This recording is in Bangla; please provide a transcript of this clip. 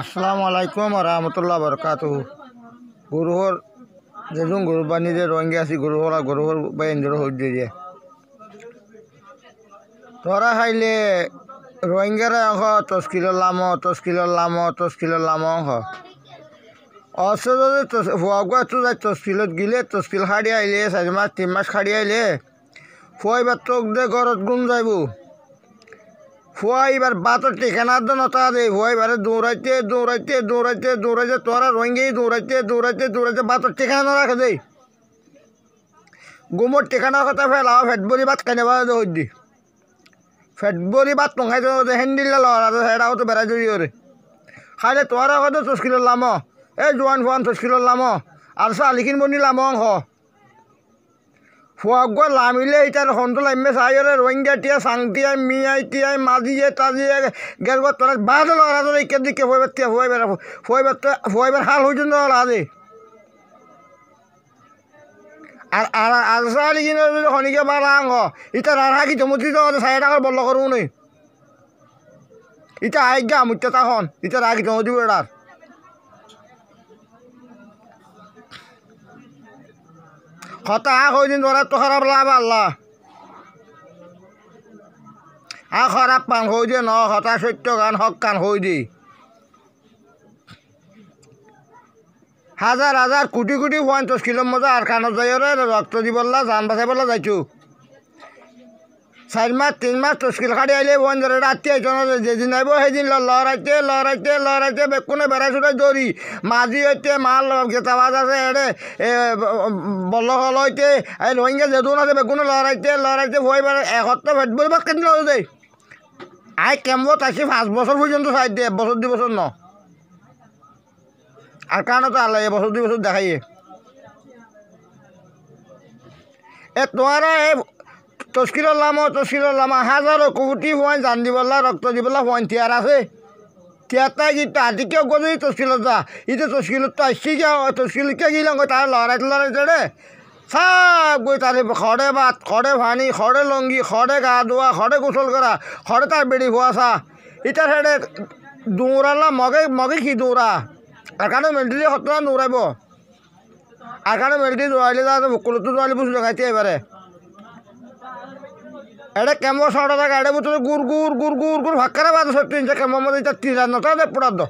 আসসালামু আলাইকুম রহমতুল্লাহ বরকাত গরুহর যেজন গরু বানি যে রঙে আছি, গরুহর গরুহর বাইন্দর হইতে দিয়ে তোরা খাইলে রোহিঙ্গারা দশ কিলো লাম কিলো লাম কিলো লাম অংশ অসে যদি ফুয়া তো যাই দশ গিলে দশ কিলো খাড়ি আইলে, চারি মাস, তিন মাস খাড়ি আইলে ফুয়াই বা তোক দে ঘরত গুম যাইব। ফুয়া এবার বাতর ঠিকানার তো নতা দে ফুয়া এবারে দৌড়াইতে দৌড়াইতে দৌড়াইতে দৌড়াইতে তোরা রোহিঙ্গাই দৌড়াইতে দৌড়াইতে দৌড়াইতে বাতর ঠিকানা রাখে দেই গুমর ঠিকানার কথা ফেলাও ফেট বলি ভাত কেনে হই দি ফেট বলি ভাত তো হেন্দিলে লড়া তো সেটাও তো বেড়াই জড়ি ওরে খাইলে কথা দশ কিলো লাম? এই জোয়ান ফুয়ান কিলো লাম? আর চালিখিন বনি লাম অংশ? ফুয়াগ লামিলে ইটার হন্ত লামে চাইরে রোহিঙ্গা টিয়া সাংটিয়াই মিয়াই টিয়াই, মাজিয়ে তাজিয়ে গেল তোরা বাদ লড়া ইকে দিকে ফুয়াইবার টিয়া ফুয়াইবার ফুয়াইবার ফুয়াইবার হাল হয়েছে লড়া দে আর আর আর চালিখিন শনিকে বারা অংশ ইটা রাধা কি জমতি তো চাৰি টাকাৰ বন্ধ কৰোঁ নে? ইটা আজ্ঞা আমুত্য তাখন ইটা রাগি জমতি এটার কথা কই ওরা তো খারাপ লাভ আল্লাহ। আ খারাপ পান হই দিয়ে ন, হতা সত্য গান, হক কান হই দি হাজার হাজার, কোটি কোটি পঞ্চাশ কিলোমিটার আর কানত যাই রক্ত দিবলা জান বাঁচাইবলা যাইছো চাৰি মাহ তিন মাহ তস্কিল খাড়ি আইলে বন ধরে রাত্রি আইতো না, যেদিন আইব সেইদিন লড়াইতে লড়াইতে লড়াইতে বেকুনে বেড়াই চুড়াই দৌড়ি মাঝি হইতে মাল গেতাবাজ আছে এড়ে বল্ল হল হইতে রোহিঙ্গা যেদুন আছে বেকুনে লড়াইতে লড়াইতে ভয় বেড়ে এসপ্তাহ ভেট বলি কেন আই কেম্বত আছি পাঁচ বছর পর্যন্ত চাই দিয়ে বছর দুই বছর ন। আর কারণে তো আল্লাহ বছর দুই বছর দেখাইয়ে। এ তোমারা এই তস্কিল লাম তস্কিল লামা। হাজারো কোটি হওয়ান জান দিবলা রক্ত দিবলা হওয়ান তিয়ার আছে। তিয়ারটাই কিন্তু আদিকেও গলি তস্কিল যা? ইটো তস্কিলত তো আসছি গিয়া তস্কিলকে গিলাম তার লড়াইতে লড়াইতে রে সব গই তার খড়ে ভাত খড়ে ভানি খড়ে লঙ্গি খড়ে গা ধোয়া খড়ে গোসল করা খড়ে তার বেড়ি হওয়া সা ইটা হেডে দৌড়ালা মগে মগে কি দৌড়া আর কারণে মেলটি সত্তর দৌড়াইব আর কারণে মেলটি দৌড়াইলে তার মুকুলতো দৌড়াইলে বুঝলো দেখাইতে এবারে এটা কেমন শর্ট থাকে? এটা ভিতরে গুড় গুড় গুড় গুড় গুড় ভাক্কারে বাদ সত্যি। ইঞ্চা কেমন মধ্যে এটা তিরা নটা দে। পুরার দ